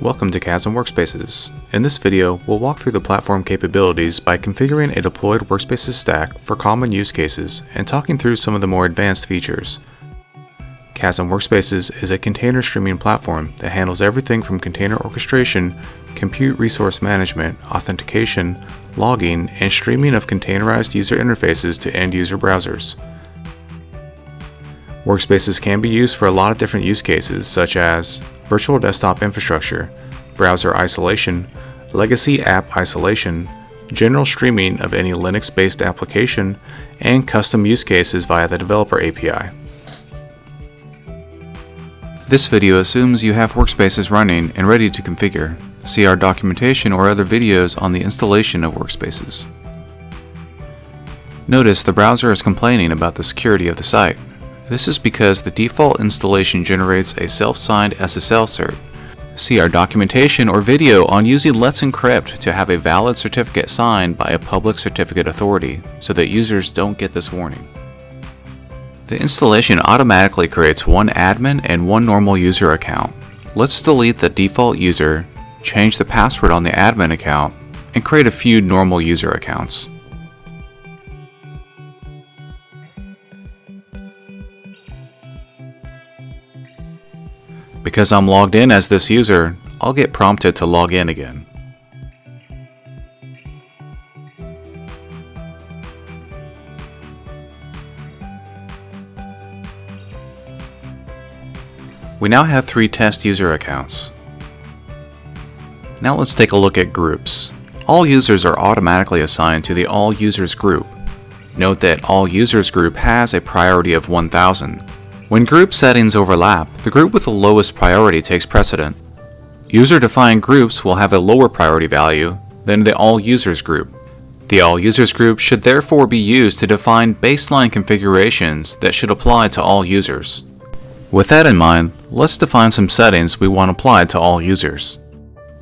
Welcome to Kasm Workspaces. In this video, we'll walk through the platform capabilities by configuring a deployed workspaces stack for common use cases and talking through some of the more advanced features. Kasm Workspaces is a container streaming platform that handles everything from container orchestration, compute resource management, authentication, logging, and streaming of containerized user interfaces to end-user browsers. Workspaces can be used for a lot of different use cases such as virtual desktop infrastructure, browser isolation, legacy app isolation, general streaming of any Linux-based application, and custom use cases via the developer API. This video assumes you have workspaces running and ready to configure. See our documentation or other videos on the installation of workspaces. Notice the browser is complaining about the security of the site. This is because the default installation generates a self-signed SSL cert. See our documentation or video on using Let's Encrypt to have a valid certificate signed by a public certificate authority so that users don't get this warning. The installation automatically creates one admin and one normal user account. Let's delete the default user, change the password on the admin account, and create a few normal user accounts. Because I'm logged in as this user, I'll get prompted to log in again. We now have three test user accounts. Now let's take a look at groups. All users are automatically assigned to the All Users group. Note that All Users group has a priority of 1000, when group settings overlap, the group with the lowest priority takes precedent. User-defined groups will have a lower priority value than the All Users group. The All Users group should therefore be used to define baseline configurations that should apply to all users. With that in mind, let's define some settings we want applied to all users.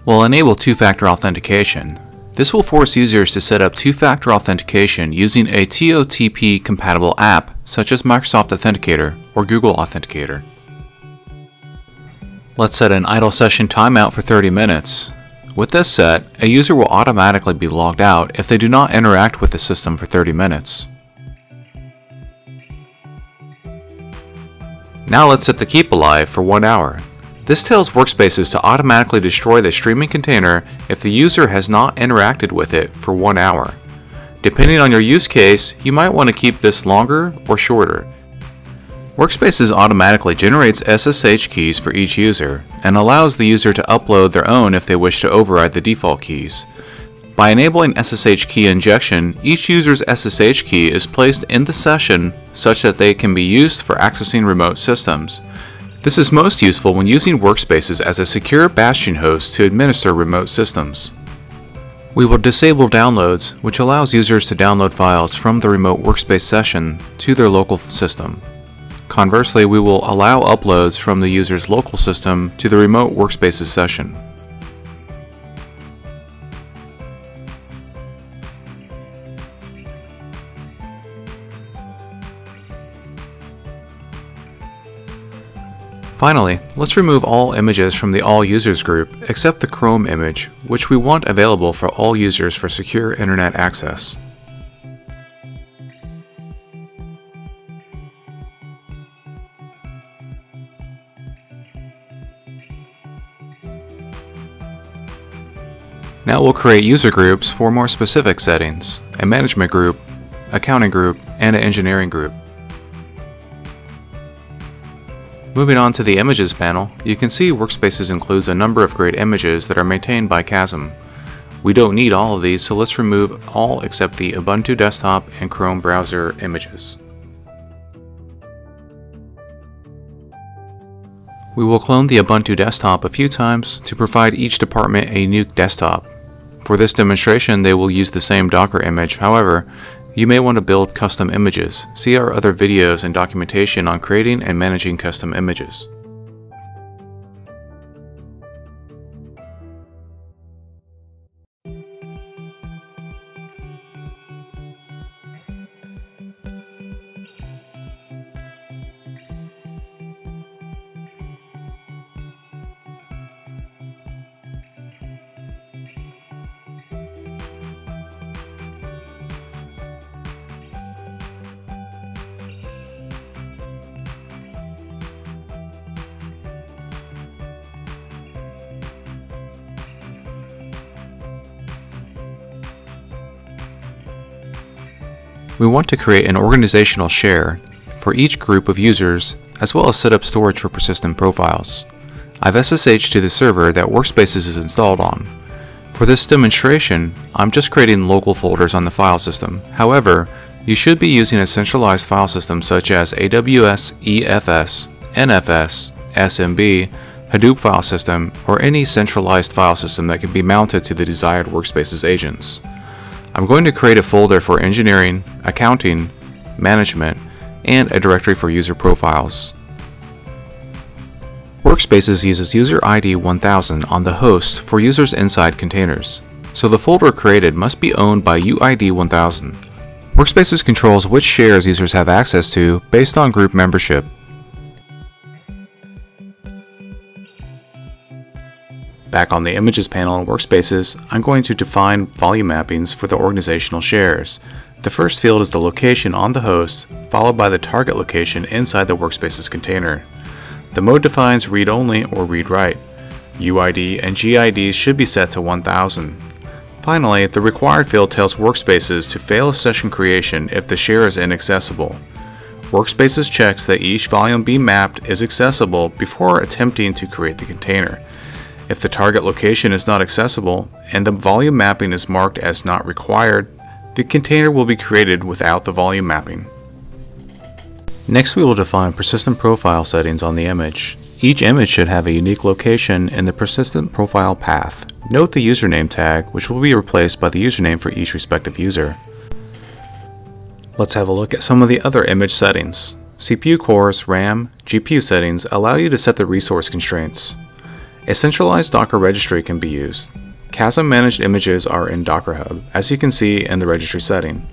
We'll enable two-factor authentication. This will force users to set up two-factor authentication using a TOTP-compatible app such as Microsoft Authenticator or Google Authenticator. Let's set an idle session timeout for 30 minutes. With this set, a user will automatically be logged out if they do not interact with the system for 30 minutes. Now let's set the keep alive for 1 hour. This tells workspaces to automatically destroy the streaming container if the user has not interacted with it for 1 hour. Depending on your use case, you might want to keep this longer or shorter. Workspaces automatically generates SSH keys for each user and allows the user to upload their own if they wish to override the default keys. By enabling SSH key injection, each user's SSH key is placed in the session such that they can be used for accessing remote systems. This is most useful when using workspaces as a secure bastion host to administer remote systems. We will disable downloads, which allows users to download files from the remote workspace session to their local system. Conversely, we will allow uploads from the user's local system to the remote workspaces session. Finally, let's remove all images from the All Users group except the Chrome image, which we want available for all users for secure internet access. Now we'll create user groups for more specific settings, a management group, accounting group, and an engineering group. Moving on to the Images panel, you can see Workspaces includes a number of great images that are maintained by Kasm. We don't need all of these, so let's remove all except the Ubuntu desktop and Chrome browser images. We will clone the Ubuntu desktop a few times to provide each department a new desktop. For this demonstration, they will use the same Docker image, however, you may want to build custom images. See our other videos and documentation on creating and managing custom images. We want to create an organizational share for each group of users, as well as set up storage for persistent profiles. I've SSH to the server that Workspaces is installed on, for this demonstration, I'm just creating local folders on the file system. However, you should be using a centralized file system such as AWS EFS, NFS, SMB, Hadoop file system, or any centralized file system that can be mounted to the desired Workspaces agents. I'm going to create a folder for engineering, accounting, management, and a directory for user profiles. Workspaces uses user ID 1000 on the host for users inside containers, so the folder created must be owned by UID 1000. Workspaces controls which shares users have access to based on group membership. Back on the Images panel in Workspaces, I'm going to define volume mappings for the organizational shares. The first field is the location on the host, followed by the target location inside the Workspaces container. The mode defines read-only or read-write. UID and GIDs should be set to 1000. Finally, the required field tells Workspaces to fail a session creation if the share is inaccessible. Workspaces checks that each volume being mapped is accessible before attempting to create the container. If the target location is not accessible and the volume mapping is marked as not required, the container will be created without the volume mapping. Next we will define persistent profile settings on the image. Each image should have a unique location in the persistent profile path. Note the username tag, which will be replaced by the username for each respective user. Let's have a look at some of the other image settings. CPU cores, RAM, GPU settings allow you to set the resource constraints. A centralized Docker registry can be used. Kasm managed images are in Docker Hub, as you can see in the registry setting.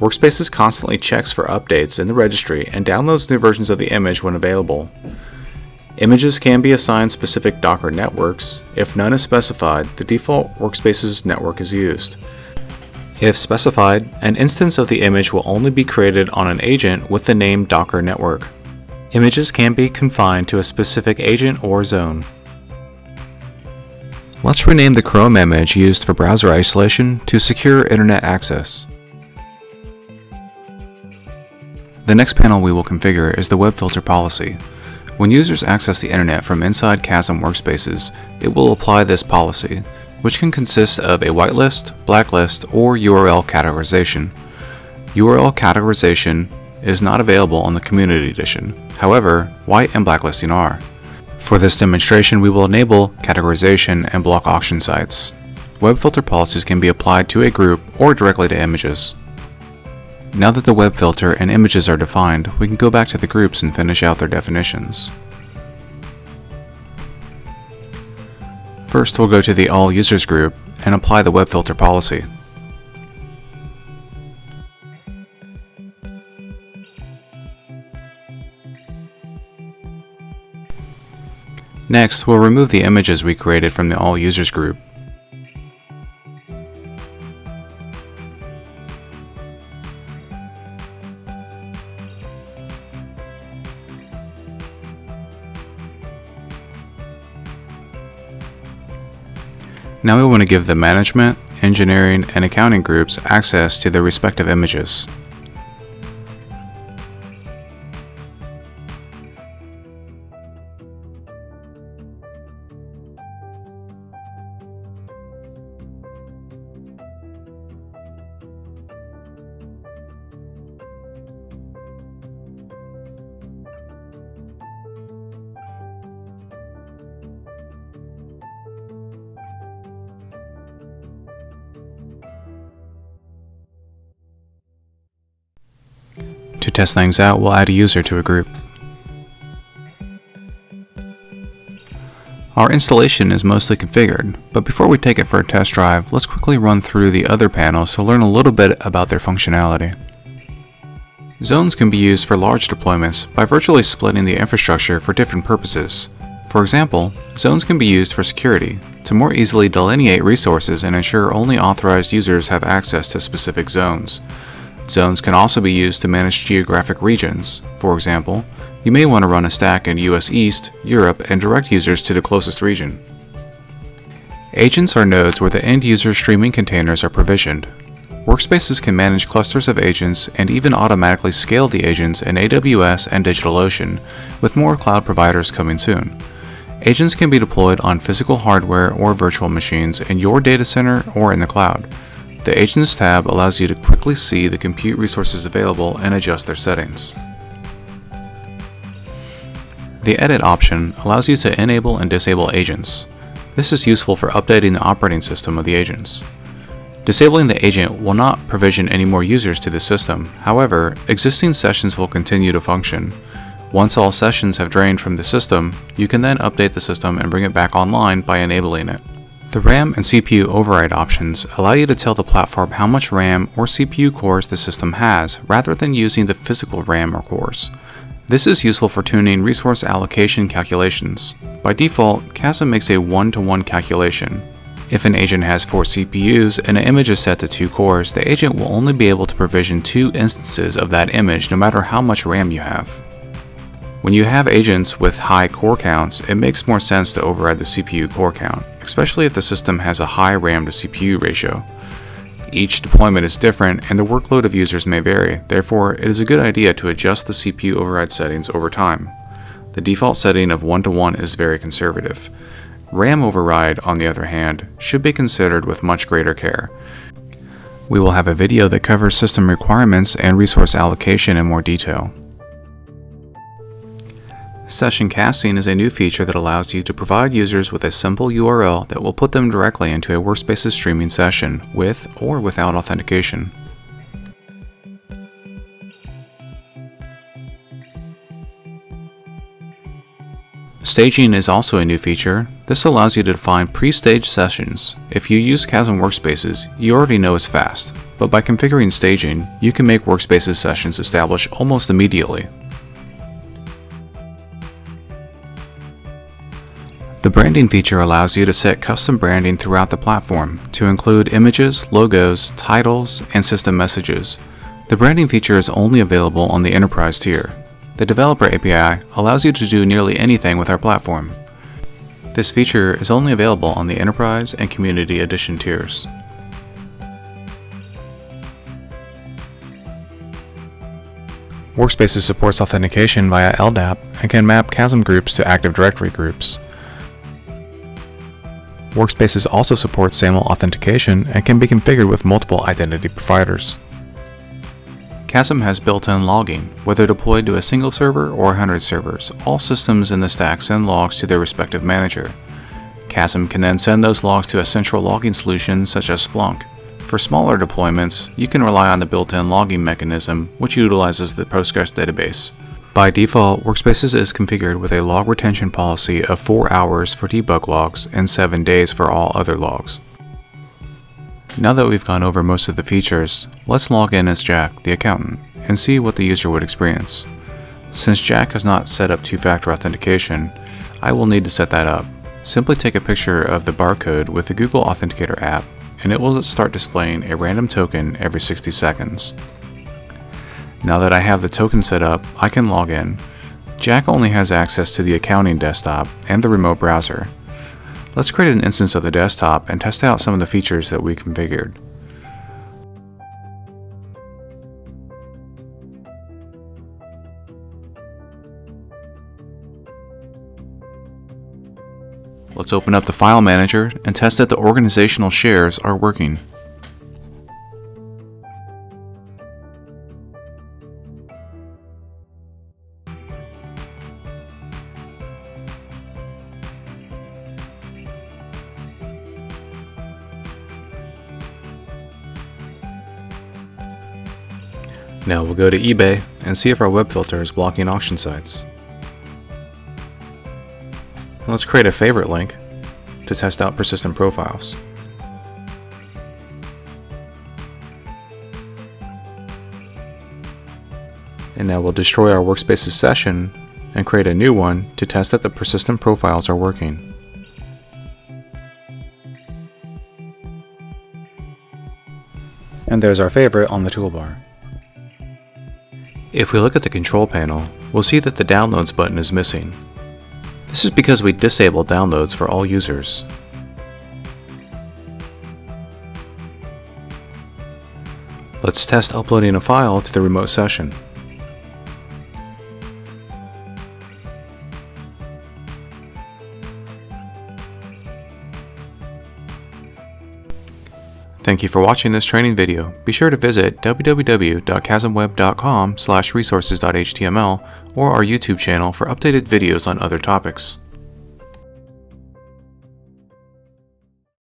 Workspaces constantly checks for updates in the registry and downloads new versions of the image when available. Images can be assigned specific Docker networks. If none is specified, the default Workspaces network is used. If specified, an instance of the image will only be created on an agent with the name Docker network. Images can be confined to a specific agent or zone. Let's rename the Chrome image used for browser isolation to Secure Internet Access. The next panel we will configure is the web filter policy. When users access the internet from inside Kasm workspaces, it will apply this policy, which can consist of a whitelist, blacklist, or URL categorization. URL categorization is not available on the Community Edition. However, white and blacklisting are. For this demonstration, we will enable categorization and block auction sites. Web filter policies can be applied to a group or directly to images. Now that the web filter and images are defined, we can go back to the groups and finish out their definitions. First, we'll go to the All Users group and apply the web filter policy. Next, we'll remove the images we created from the All Users group. Now we want to give the management, engineering, and accounting groups access to their respective images. Test things out, we'll add a user to a group. Our installation is mostly configured, but before we take it for a test drive, let's quickly run through the other panels to learn a little bit about their functionality. Zones can be used for large deployments by virtually splitting the infrastructure for different purposes. For example, zones can be used for security, to more easily delineate resources and ensure only authorized users have access to specific zones. Zones can also be used to manage geographic regions. For example, you may want to run a stack in US East, Europe, and direct users to the closest region. Agents are nodes where the end user streaming containers are provisioned. Workspaces can manage clusters of agents and even automatically scale the agents in AWS and DigitalOcean, with more cloud providers coming soon. Agents can be deployed on physical hardware or virtual machines in your data center or in the cloud. The Agents tab allows you to quickly see the compute resources available and adjust their settings. The Edit option allows you to enable and disable agents. This is useful for updating the operating system of the agents. Disabling the agent will not provision any more users to the system, however, existing sessions will continue to function. Once all sessions have drained from the system, you can then update the system and bring it back online by enabling it. The RAM and CPU override options allow you to tell the platform how much RAM or CPU cores the system has, rather than using the physical RAM or cores. This is useful for tuning resource allocation calculations. By default, Kasm makes a one-to-one -one calculation, if an agent has 4 CPUs and an image is set to 2 cores, the agent will only be able to provision 2 instances of that image no matter how much RAM you have. When you have agents with high core counts, it makes more sense to override the CPU core count, especially if the system has a high RAM to CPU ratio. Each deployment is different and the workload of users may vary, therefore it is a good idea to adjust the CPU override settings over time. The default setting of 1 to 1 is very conservative. RAM override, on the other hand, should be considered with much greater care. We will have a video that covers system requirements and resource allocation in more detail. Session casting is a new feature that allows you to provide users with a simple URL that will put them directly into a Workspace's streaming session, with or without authentication. Staging is also a new feature. This allows you to define pre-staged sessions. If you use Kasm Workspaces, you already know it's fast, but by configuring staging, you can make Workspaces sessions establish almost immediately. The branding feature allows you to set custom branding throughout the platform to include images, logos, titles, and system messages. The branding feature is only available on the enterprise tier. The Developer API allows you to do nearly anything with our platform. This feature is only available on the Enterprise and Community Edition tiers. Workspaces supports authentication via LDAP and can map Kasm groups to Active Directory groups. Workspaces also supports SAML authentication and can be configured with multiple identity providers. Kasm has built-in logging, whether deployed to a single server or 100 servers. All systems in the stack send logs to their respective manager. Kasm can then send those logs to a central logging solution such as Splunk. For smaller deployments, you can rely on the built-in logging mechanism, which utilizes the Postgres database. By default, Workspaces is configured with a log retention policy of 4 hours for debug logs and 7 days for all other logs. Now that we've gone over most of the features, let's log in as Jack, the accountant, and see what the user would experience. Since Jack has not set up two-factor authentication, I will need to set that up. Simply take a picture of the barcode with the Google Authenticator app, and it will start displaying a random token every 60 seconds. Now that I have the token set up, I can log in. Jack only has access to the accounting desktop and the remote browser, Let's create an instance of the desktop and test out some of the features that we configured. Let's open up the file manager and test that the organizational shares are working. Now we'll go to eBay and see if our web filter is blocking auction sites. Let's create a favorite link to test out persistent profiles. And now we'll destroy our workspace's session and create a new one to test that the persistent profiles are working. And there's our favorite on the toolbar. If we look at the control panel, we'll see that the Downloads button is missing. This is because we disabled downloads for all users. Let's test uploading a file to the remote session. Thank you for watching this training video. Be sure to visit www.kasmweb.com resources.html or our YouTube channel for updated videos on other topics.